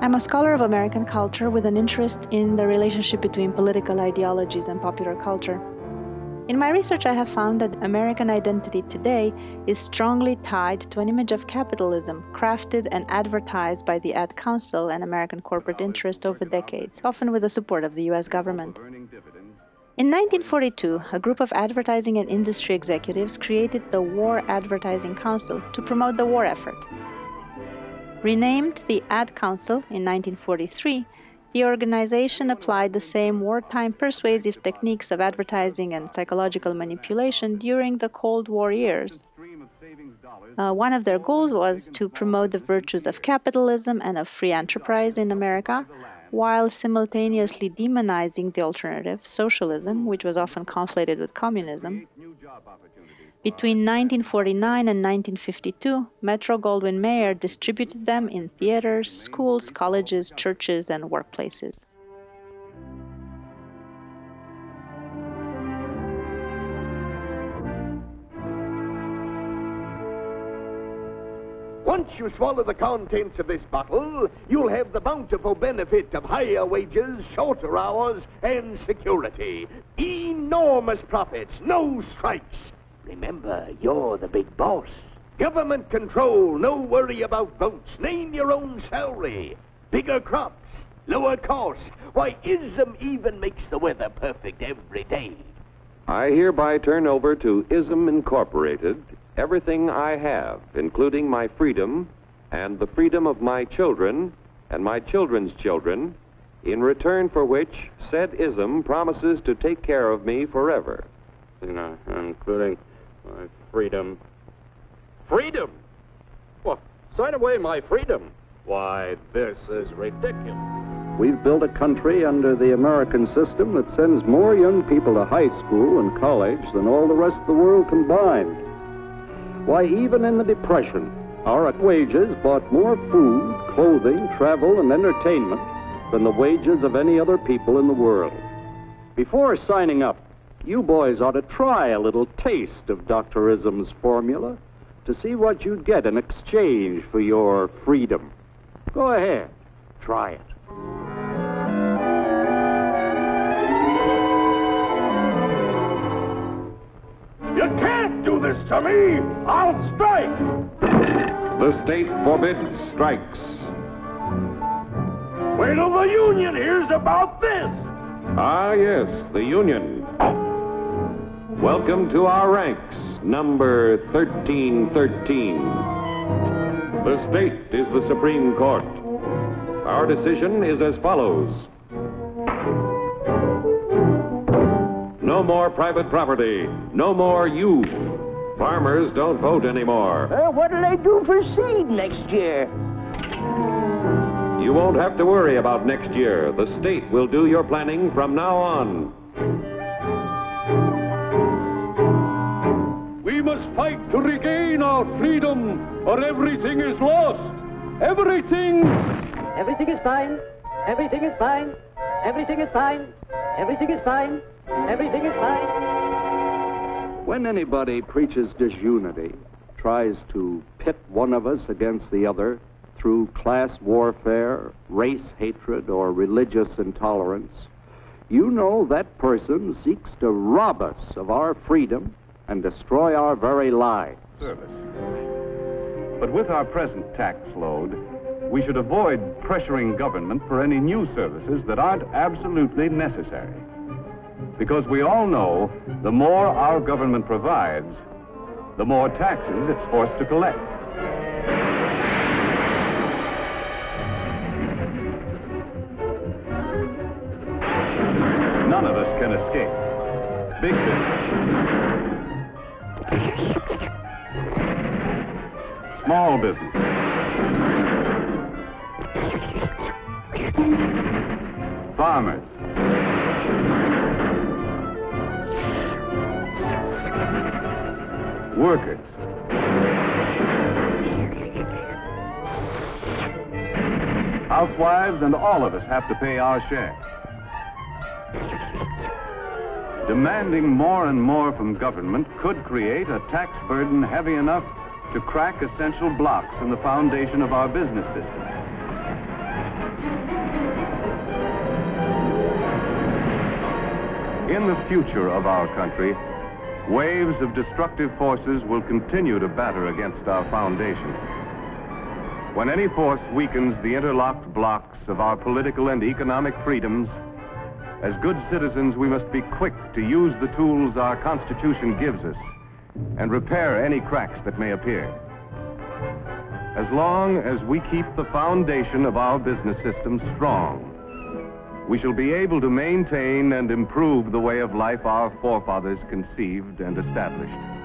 I'm a scholar of American culture with an interest in the relationship between political ideologies and popular culture. In my research, I have found that American identity today is strongly tied to an image of capitalism crafted and advertised by the Ad Council and American corporate interests over decades, often with the support of the US government. In 1942, a group of advertising and industry executives created the War Advertising Council to promote the war effort. Renamed the Ad Council in 1943, the organization applied the same wartime persuasive techniques of advertising and psychological manipulation during the Cold War years. Uh, one of their goals was to promote the virtues of capitalism and of free enterprise in America, while simultaneously demonizing the alternative, socialism, which was often conflated with communism. Between 1949 and 1952, Metro Goldwyn Mayer distributed them in theaters, schools, colleges, churches, and workplaces. Once you swallow the contents of this bottle, you'll have the bountiful benefit of higher wages, shorter hours, and security. Enormous profits, no strikes. Remember, you're the big boss. Government control, no worry about votes. Name your own salary. Bigger crops, lower costs. Why, ISM even makes the weather perfect every day. I hereby turn over to ISM Incorporated everything I have, including my freedom and the freedom of my children and my children's children, in return for which said ISM promises to take care of me forever. You know, including my freedom. Freedom? What? Sign away my freedom? Why, this is ridiculous. We've built a country under the American system that sends more young people to high school and college than all the rest of the world combined. Why, even in the Depression, our wages bought more food, clothing, travel, and entertainment than the wages of any other people in the world. Before signing up, you boys ought to try a little taste of Doctorism's formula to see what you'd get in exchange for your freedom. Go ahead, try it. You can't do this to me! I'll strike! The state forbids strikes. Wait till the union hears about this! Ah, yes, the Union. Welcome to our ranks, number 1313. The state is the Supreme Court. Our decision is as follows No more private property. No more you. Farmers don't vote anymore. What'll they do for seed next year? You won't have to worry about next year. The state will do your planning from now on. Freedom, or everything is lost. Everything. Everything is fine. Everything is fine. Everything is fine. Everything is fine. Everything is fine. When anybody preaches disunity, tries to pit one of us against the other through class warfare, race hatred, or religious intolerance, you know that person seeks to rob us of our freedom and destroy our very lives. Service. But with our present tax load, we should avoid pressuring government for any new services that aren't absolutely necessary. Because we all know the more our government provides, the more taxes it's forced to collect. None of us can escape. Big business. Small business. Farmers. Workers. Housewives and all of us have to pay our share. Demanding more and more from government could create a tax burden heavy enough to crack essential blocks in the foundation of our business system. In the future of our country, waves of destructive forces will continue to batter against our foundation. When any force weakens the interlocked blocks of our political and economic freedoms, as good citizens, we must be quick to use the tools our Constitution gives us and repair any cracks that may appear. As long as we keep the foundation of our business system strong, we shall be able to maintain and improve the way of life our forefathers conceived and established.